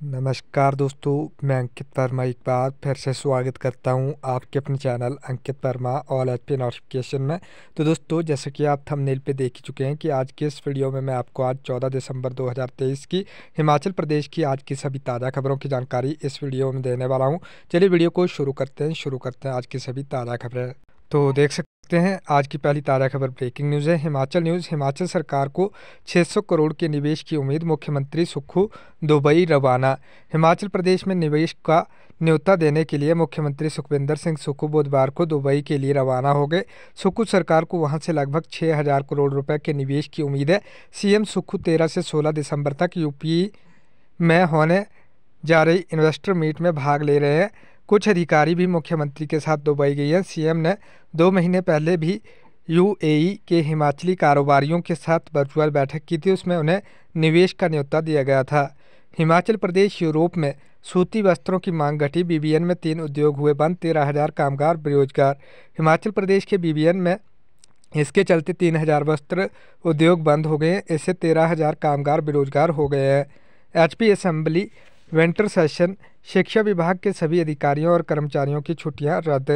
नमस्कार दोस्तों, मैं अंकित वर्मा एक बार फिर से स्वागत करता हूँ आपके अपने channel Ankit Verma all H P notification में। तो दोस्तों, जैसे कि आप थंबनेल पे देख ही चुके हैं कि आज के इस वीडियो में मैं आपको आज 14 दिसंबर 2023 की हिमाचल प्रदेश की आज की सभी ताज़ा खबरों की जानकारी इस वीडियो में देने वाला हूँ। चलिए वीडियो को शुरू करते हैं, शुरू करते हैं आज की सभी ताज़ा खबरें। तो देख सकते देखते हैं। आज की पहली ताज़ा खबर ब्रेकिंग न्यूज़ है। हिमाचल न्यूज़ हिमाचल सरकार को 600 करोड़ के निवेश की उम्मीद, मुख्यमंत्री सुक्खू, दुबई रवाना। हिमाचल प्रदेश में निवेश का न्योता देने के लिए मुख्यमंत्री सुखविंदर सिंह सुक्खू बुधवार को दुबई के लिए रवाना हो गए। सुक्खू सरकार को वहाँ से लगभग छः हज़ार करोड़ रुपए के निवेश की उम्मीद है। सीएम सुक्खू तेरह से सोलह दिसंबर तक यूपी में होने जा रही इन्वेस्टर मीट में भाग ले रहे हैं। कुछ अधिकारी भी मुख्यमंत्री के साथ दुबई गई हैं। सीएम ने दो महीने पहले भी यूएई के हिमाचली कारोबारियों के साथ वर्चुअल बैठक की थी। उसमें उन्हें निवेश का न्योता दिया गया था। हिमाचल प्रदेश, यूरोप में सूती वस्त्रों की मांग घटी। बीबीएन में तीन उद्योग हुए बंद, तेरह हज़ार कामगार, बेरोजगार। हिमाचल प्रदेश के बीबीएन में इसके चलते तीन हज़ार वस्त्र उद्योग बंद हो गए हैं। इससे तेरह हज़ार कामगार बेरोजगार हो गए हैं। H P assembly winter session, शिक्षा विभाग के सभी अधिकारियों और कर्मचारियों की छुट्टियाँ रद्द।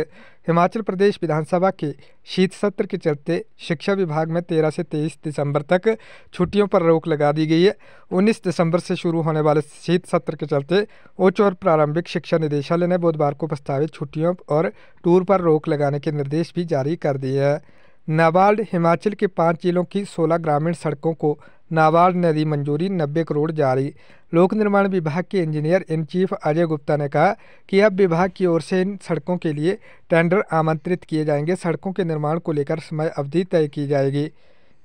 हिमाचल प्रदेश विधानसभा के शीत सत्र के चलते शिक्षा विभाग में 13 से 23 दिसंबर तक छुट्टियों पर रोक लगा दी गई है। 19 दिसंबर से शुरू होने वाले शीत सत्र के चलते उच्च और प्रारंभिक शिक्षा निदेशालय ने बुधवार को प्रस्तावित छुट्टियों और टूर पर रोक लगाने के निर्देश भी जारी कर दिए हैं। नाबार्ड, हिमाचल के पाँच जिलों की सोलह ग्रामीण सड़कों को नाबार्ड ने दी मंजूरी नब्बे करोड़ जारी। लोक निर्माण विभाग के engineer in chief Ajay Gupta ने कहा कि अब विभाग की ओर से इन सड़कों के लिए टेंडर आमंत्रित किए जाएँगे। सड़कों के निर्माण को लेकर समय अवधि तय की जाएगी।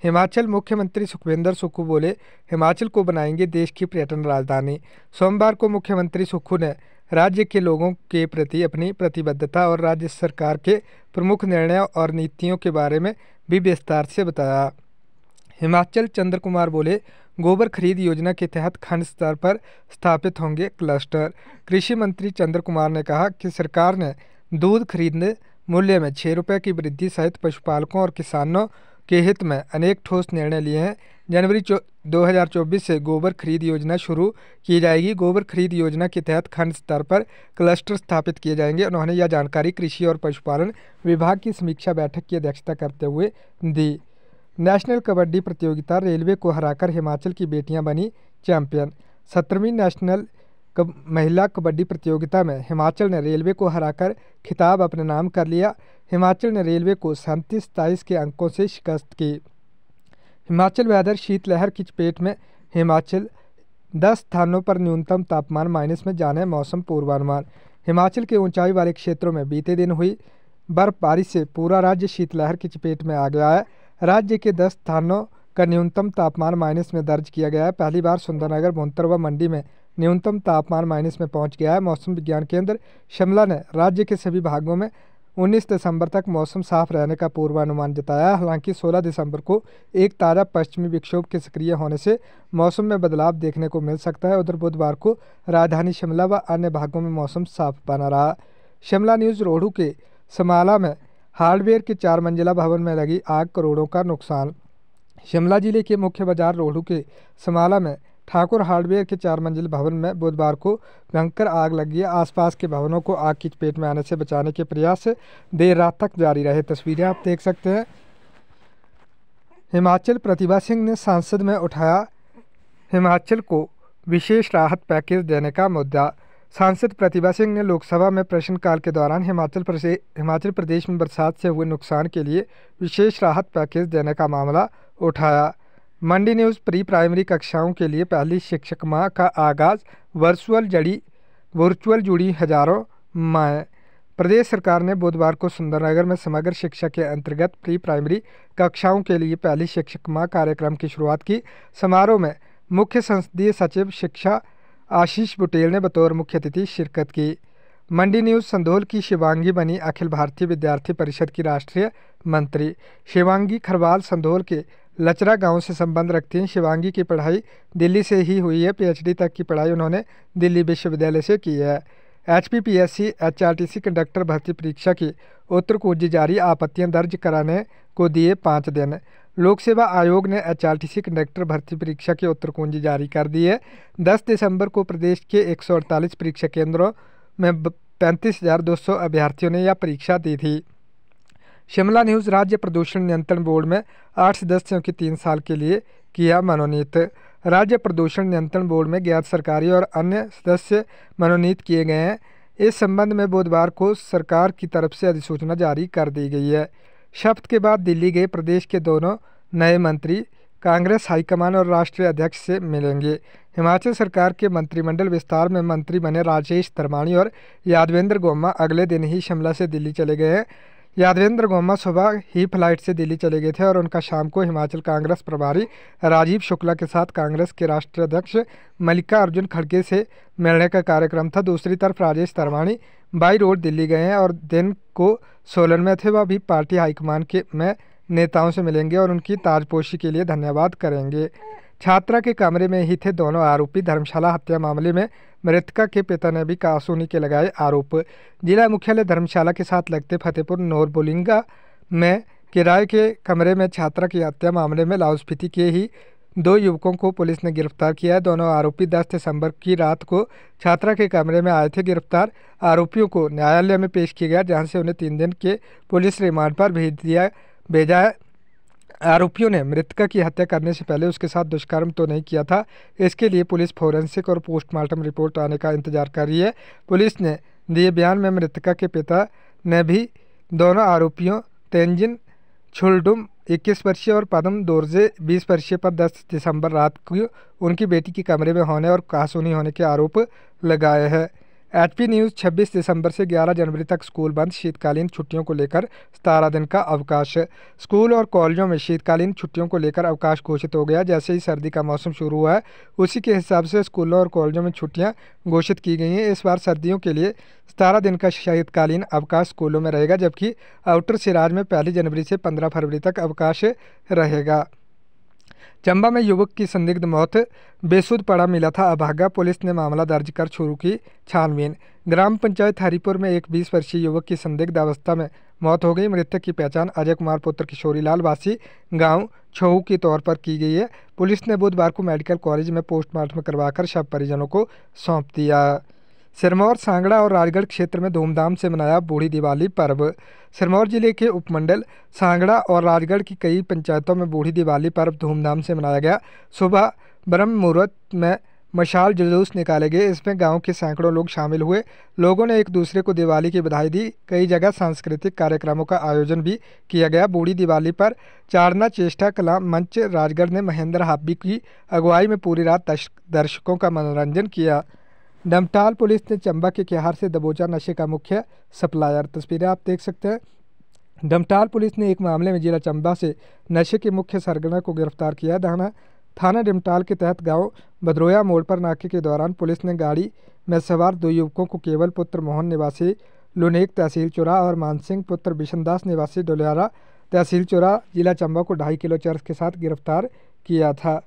हिमाचल मुख्यमंत्री सुखविंदर सुक्खू बोले, हिमाचल को बनाएँगे देश की पर्यटन राजधानी। सोमवार को मुख्यमंत्री सुक्खू ने राज्य के लोगों के प्रति अपनी प्रतिबद्धता और राज्य सरकार के प्रमुख निर्णयों और नीतियों के बारे में भी विस्तार से बताया। हिमाचल चंद्र कुमार बोले, गोबर खरीद योजना के तहत खंड स्तर पर स्थापित होंगे क्लस्टर। कृषि मंत्री चंद्र कुमार ने कहा कि सरकार ने दूध खरीदने मूल्य में छः रुपये की वृद्धि सहित पशुपालकों और किसानों के हित में अनेक ठोस निर्णय लिए हैं। जनवरी दो हज़ार चौबीस से गोबर खरीद योजना शुरू की जाएगी। गोबर खरीद योजना के तहत खंड स्तर पर क्लस्टर स्थापित किए जाएँगे। उन्होंने यह जानकारी कृषि और पशुपालन विभाग की समीक्षा बैठक की अध्यक्षता करते हुए दी। नेशनल कबड्डी प्रतियोगिता रेलवे को हराकर हिमाचल की बेटियाँ बनी चैंपियन। सत्रहवीं नेशनल कब, महिला कबड्डी प्रतियोगिता में हिमाचल ने रेलवे को हराकर खिताब अपने नाम कर लिया। हिमाचल ने रेलवे को सैंतीस सताईस के अंकों से शिकस्त की। हिमाचल वेदर शीतलहर की चपेट में हिमाचल दस स्थानों पर न्यूनतम तापमान माइनस में जाने मौसम पूर्वानुमान। हिमाचल के ऊंचाई वाले क्षेत्रों में बीते दिन हुई बर्फबारी से पूरा राज्य शीतलहर की चपेट में आ गया है। राज्य के दस स्थानों का न्यूनतम तापमान माइनस में दर्ज किया गया है। पहली बार सुंदरनगर, भुंतर व मंडी में न्यूनतम तापमान माइनस में पहुँच गया है। मौसम विज्ञान केंद्र शिमला ने राज्य के सभी भागों में 19 दिसंबर तक मौसम साफ़ रहने का पूर्वानुमान जताया। हालाँकि 16 दिसंबर को एक ताज़ा पश्चिमी विक्षोभ के सक्रिय होने से मौसम में बदलाव देखने को मिल सकता है। उधर बुधवार को राजधानी शिमला व अन्य भागों में मौसम साफ़ बना रहा। शिमला न्यूज़ रोहडू के समाला में हार्डवेयर के चार मंजिला भवन में लगी आग करोड़ों का नुकसान। शिमला ज़िले के मुख्य बाज़ार रोहडू के समाला में ठाकुर हार्डवेयर के चार मंजिल भवन में बुधवार को भयंकर आग लगी है आसपास के भवनों को आग की चपेट में आने से बचाने के प्रयास देर रात तक जारी रहे। तस्वीरें आप देख सकते हैं। हिमाचल प्रतिभा सिंह ने सांसद में उठाया हिमाचल को विशेष राहत पैकेज देने का मुद्दा। सांसद प्रतिभा सिंह ने लोकसभा में प्रश्नकाल के दौरान हिमाचल प्रदेश हिमाचल प्रदेश में बरसात से हुए नुकसान के लिए विशेष राहत पैकेज देने का मामला उठाया। मंडी न्यूज़ प्री प्राइमरी कक्षाओं के लिए पहली शिक्षक माह का आगाज़ वर्चुअल जड़ी, वर्चुअल जुड़ी हज़ारों माएँ प्रदेश सरकार ने बुधवार को सुंदरनगर में समग्र शिक्षा के अंतर्गत प्री प्राइमरी कक्षाओं के लिए पहली शिक्षक माह कार्यक्रम की शुरुआत की। समारोह में मुख्य संसदीय सचिव शिक्षा आशीष बुटेल ने बतौर मुख्य अतिथि शिरकत की। मंडी न्यूज़ संधोल की शिवांगी बनी अखिल भारतीय विद्यार्थी परिषद की राष्ट्रीय मंत्री। शिवांगी खरवाल संधोल के लचरा गाँव से संबंध रखती हैं। शिवांगी की पढ़ाई दिल्ली से ही हुई है। पीएचडी तक की पढ़ाई उन्होंने दिल्ली विश्वविद्यालय से की है। H P P S C H R T C conductor भर्ती परीक्षा की उत्तर कुंजी जारी, आपत्तियाँ दर्ज कराने को दिए पाँच दिन। लोक सेवा आयोग ने एच आर कंडक्टर भर्ती परीक्षा की उत्तर कुंजी जारी कर दी है। 10 दिसंबर को प्रदेश के एक सौ अड़तालीस परीक्षा केंद्रों में पैंतीस अभ्यर्थियों ने यह परीक्षा दी थी। शिमला न्यूज़ राज्य प्रदूषण नियंत्रण बोर्ड में आठ सदस्यों की तीन साल के लिए किया मनोनीत। राज्य प्रदूषण नियंत्रण बोर्ड में गैर सरकारी और अन्य सदस्य मनोनीत किए गए हैं। इस संबंध में बुधवार को सरकार की तरफ़ से अधिसूचना जारी कर दी गई है। शपथ के बाद दिल्ली गए प्रदेश के दोनों नए मंत्री, कांग्रेस हाईकमान और राष्ट्रीय अध्यक्ष से मिलेंगे। हिमाचल सरकार के मंत्रिमंडल विस्तार में मंत्री बने राजेश धर्माणी और यादवेंद्र गोमा अगले दिन ही शिमला से दिल्ली चले गए हैं। यादवेंद्र गोमा सुबह ही फ़्लाइट से दिल्ली चले गए थे और उनका शाम को हिमाचल कांग्रेस प्रभारी राजीव शुक्ला के साथ कांग्रेस के राष्ट्रीय अध्यक्ष मल्लिका अर्जुन खड़गे से मिलने का कार्यक्रम था। दूसरी तरफ़ राजेश धर्माणी बाई रोड दिल्ली गए हैं और दिन को सोलन में थे वह भी पार्टी हाईकमान के, में नेताओं से मिलेंगे और उनकी ताजपोशी के लिए धन्यवाद करेंगे। छात्रा के कमरे में ही थे दोनों आरोपी। धर्मशाला हत्या मामले में मृतका के पिता ने भी कासूनी के लगाए आरोप। जिला मुख्यालय धर्मशाला के साथ लगते फतेहपुर नोरबोलिंगा में किराए के कमरे में छात्रा की हत्या मामले में लाहौल स्पीति के ही दो युवकों को पुलिस ने गिरफ़्तार किया है। दोनों आरोपी 10 दिसंबर की रात को छात्रा के कमरे में आए थे। गिरफ़्तार आरोपियों को न्यायालय में पेश किया गया, जहाँ से उन्हें तीन दिन के पुलिस रिमांड पर भेज दिया, भेजा है। आरोपियों ने मृतका की हत्या करने से पहले उसके साथ दुष्कर्म तो नहीं किया था। इसके लिए पुलिस फोरेंसिक और पोस्टमार्टम रिपोर्ट आने का इंतज़ार कर रही है। पुलिस ने दिए बयान में मृतका के पिता ने भी दोनों आरोपियों, तेंजिन छुलडुम इक्कीस वर्षीय और पदम दोरजे बीस वर्षीय पर 10 दिसंबर रात को उनकी बेटी के कमरे में होने और कहासुनी होने के आरोप लगाए हैं एचपी न्यूज़ 26 दिसंबर से 11 जनवरी तक स्कूल बंद, शीतकालीन छुट्टियों को लेकर सतारह दिन का अवकाश। स्कूल और कॉलेजों में शीतकालीन छुट्टियों को लेकर अवकाश घोषित हो गया। जैसे ही सर्दी का मौसम शुरू हुआ है, उसी के हिसाब से स्कूलों और कॉलेजों में छुट्टियाँ घोषित की गई हैं। इस बार सर्दियों के लिए सतारह दिन का शीतकालीन अवकाश स्कूलों में रहेगा, जबकि आउटर सिराज में पहली जनवरी से पंद्रह फरवरी तक अवकाश रहेगा। चंबा में युवक की संदिग्ध मौत, बेसुध पड़ा मिला था अभागा। पुलिस ने मामला दर्ज कर शुरू की छानबीन। ग्राम पंचायत हरिपुर में एक 20 वर्षीय युवक की संदिग्ध अवस्था में मौत हो गई। मृतक की पहचान अजय कुमार पुत्र किशोरी लाल वासी गाँव छऊ के तौर पर की गई है। पुलिस ने बुधवार को मेडिकल कॉलेज में पोस्टमार्टम करवाकर शव परिजनों को सौंप दिया। सिरमौर, सांगड़ा और राजगढ़ क्षेत्र में धूमधाम से मनाया बूढ़ी दिवाली पर्व। सिरमौर ज़िले के उपमंडल, सांगड़ा और राजगढ़ की कई पंचायतों में बूढ़ी दिवाली पर्व धूमधाम से मनाया गया। सुबह ब्रह्म मुहूर्त में मशाल जुलूस निकाले गए। इसमें गाँव के सैकड़ों लोग शामिल हुए। लोगों ने एक दूसरे को दिवाली की बधाई दी। कई जगह सांस्कृतिक कार्यक्रमों का आयोजन भी किया गया। बूढ़ी दिवाली पर चारना चेष्टा कला मंच राजगढ़ ने महेंद्र हाबी की अगुवाई में पूरी रात दर्शकों का मनोरंजन किया। डमटाल पुलिस ने चंबा के केहार से दबोचा नशे का मुख्य सप्लायर। तस्वीरें आप देख सकते हैं। डमटाल पुलिस ने एक मामले में जिला चंबा से नशे के मुख्य सरगना को गिरफ़्तार किया। थाना थाना डिमटाल के तहत गाँव भद्रोया मोड़ पर नाके के दौरान पुलिस ने गाड़ी में सवार दो युवकों को केवल पुत्र मोहन निवासी, लुनेक तहसील चुरा और मानसिंह पुत्र बिशनदास निवासी डोलियारा तहसील चुरा जिला चंबा को ढाई किलो चर्च के साथ गिरफ़्तार किया था।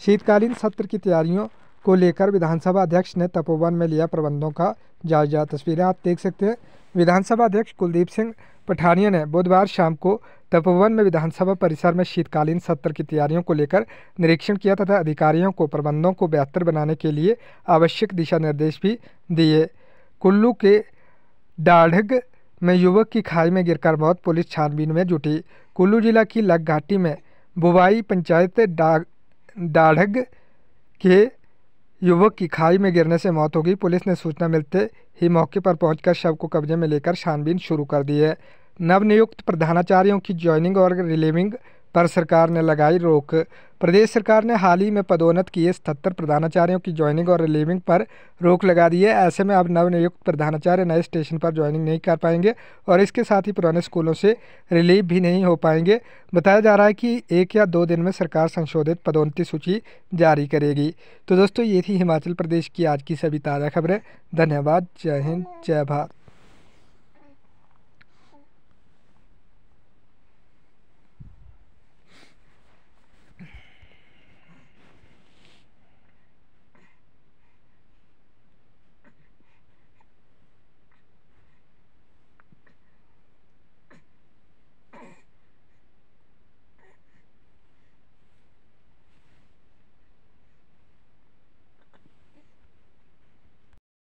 शीतकालीन सत्र की तैयारियों को लेकर विधानसभा अध्यक्ष ने तपोवन में लिया प्रबंधों का जायजा। तस्वीरें आप देख सकते हैं। विधानसभा अध्यक्ष कुलदीप सिंह पठानिया ने बुधवार शाम को तपोवन में विधानसभा परिसर में शीतकालीन सत्र की तैयारियों को लेकर निरीक्षण किया तथा अधिकारियों को प्रबंधों को बेहतर बनाने के लिए आवश्यक दिशा निर्देश भी दिए। कुल्लू के डाढ़ग में युवक की खाई में गिरकर मौत, पुलिस छानबीन में जुटी। कुल्लू जिला की लग घाटी में बुवाई पंचायत डाढ़ग के युवक की खाई में गिरने से मौत हो गई। पुलिस ने सूचना मिलते ही मौके पर पहुंचकर शव को कब्जे में लेकर छानबीन शुरू कर दी है। नवनियुक्त प्रधानाचार्यों की ज्वाइनिंग और रिलीविंग पर सरकार ने लगाई रोक। प्रदेश सरकार ने हाल ही में पदोन्नत किए सतहत्तर प्रधानाचार्यों की ज्वाइनिंग और रिलीविंग पर रोक लगा दी है। ऐसे में अब नवनियुक्त प्रधानाचार्य नए स्टेशन पर ज्वाइनिंग नहीं कर पाएँगे और इसके साथ ही पुराने स्कूलों से रिलीव भी नहीं हो पाएँगे। बताया जा रहा है कि एक या दो दिन में सरकार संशोधित पदोन्नति सूची जारी करेगी। तो दोस्तों, ये थी हिमाचल प्रदेश की आज की सभी ताज़ा खबरें। धन्यवाद। जय हिंद। जय भारत।